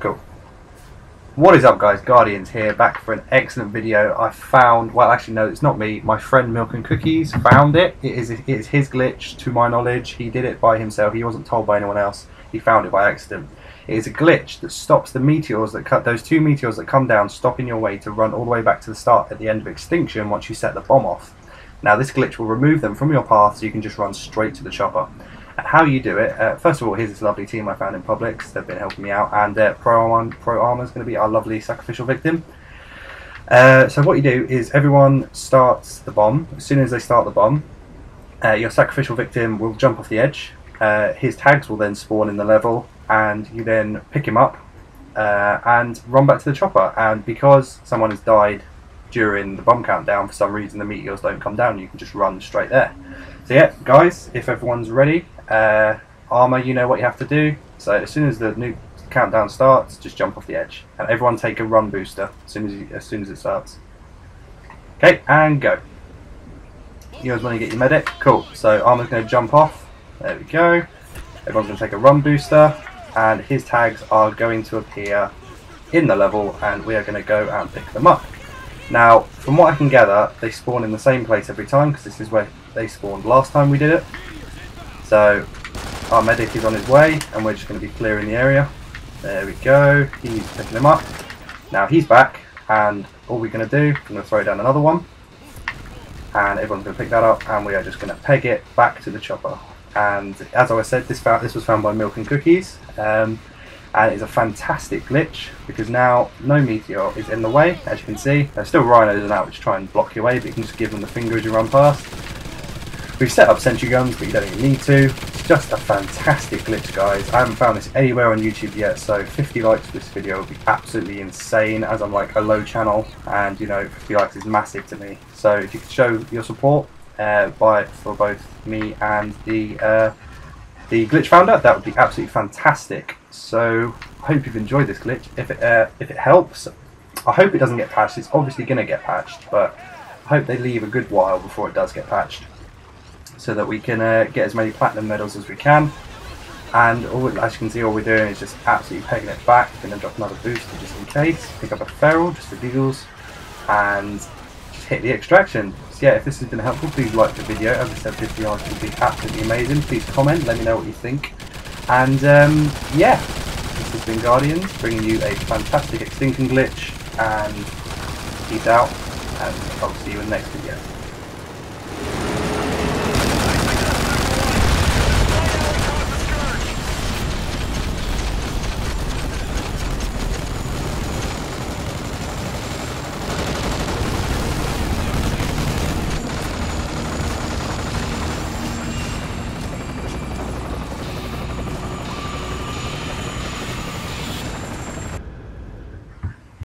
Cool. What is up guys, Guardians here, back for an excellent video. I found, well actually no, it's not me, my friend Milk and Cookies found it. It is, it is his glitch to my knowledge. He did it by himself, he wasn't told by anyone else. He found it by accident. It is a glitch that stops the meteors that cut, those two meteors that come down, stopping your way to run all the way back to the start at the end of extinction once you set the bomb off. Now this glitch will remove them from your path so you can just run straight to the chopper how you do it, uh, first of all, here's this lovely team I found in public. They've been helping me out, and uh, Pro, Armor, Pro Armor is going to be our lovely sacrificial victim. Uh, so what you do is everyone starts the bomb. As soon as they start the bomb, uh, your sacrificial victim will jump off the edge. Uh, his tags will then spawn in the level, and you then pick him up uh, and run back to the chopper. And because someone has died during the bomb countdown, for some reason the meteors don't come down, you can just run straight there. So yeah, guys, if everyone's ready, uh, armor, you know what you have to do. So as soon as the new countdown starts, just jump off the edge, and everyone take a run booster as soon as you, as soon as it starts. Okay, and go. You guys want to get your medic? Cool. So armor's going to jump off. There we go. Everyone's going to take a run booster, and his tags are going to appear in the level, and we are going to go and pick them up. Now, from what I can gather, they spawn in the same place every time because this is where they spawned last time we did it. So our medic is on his way and we're just going to be clearing the area. There we go, he's picking him up. Now he's back and all we're going to do, I'm going to throw down another one and everyone's going to pick that up and we are just going to peg it back to the chopper. And as I said, this, found, this was found by Milk and Cookies um, and it's a fantastic glitch because now no meteor is in the way as you can see. There's still rhinos out which try and block your way but you can just give them the finger as you run past. We've set up sentry guns, but you don't even need to. It's just a fantastic glitch, guys. I haven't found this anywhere on YouTube yet, so 50 likes for this video would be absolutely insane, as I'm like a low channel, and you know, 50 likes is massive to me. So if you could show your support uh, by for both me and the uh, the glitch founder, that would be absolutely fantastic. So I hope you've enjoyed this glitch. If it uh, if it helps, I hope it doesn't get patched. It's obviously going to get patched, but I hope they leave a good while before it does get patched so that we can uh, get as many platinum medals as we can. And all, as you can see, all we're doing is just absolutely pegging it back. Going to drop another booster just in case. Pick up a feral just for giggles, and just hit the extraction. So yeah, if this has been helpful, please like the video. As I said, 50 likes would be absolutely amazing. Please comment, let me know what you think. And um, yeah, this has been Guardians, bringing you a fantastic extinction glitch. And peace out, and I'll see you in the next video.